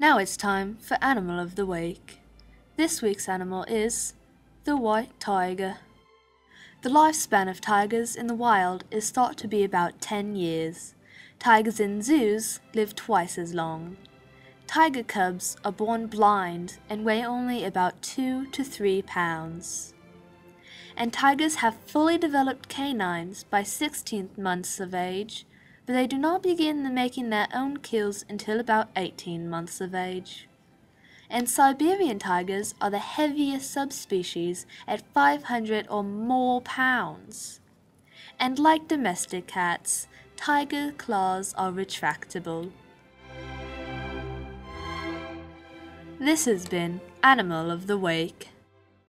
Now it's time for Animal of the Week. This week's animal is the white tiger. The lifespan of tigers in the wild is thought to be about 10 years. Tigers in zoos live twice as long. Tiger cubs are born blind and weigh only about 2 to 3 pounds. And tigers have fully developed canines by 16 months of age, but they do not begin making their own kills until about 18 months of age. And Siberian tigers are the heaviest subspecies at 500 or more pounds. And like domestic cats, tiger claws are retractable. This has been Animal of the Week.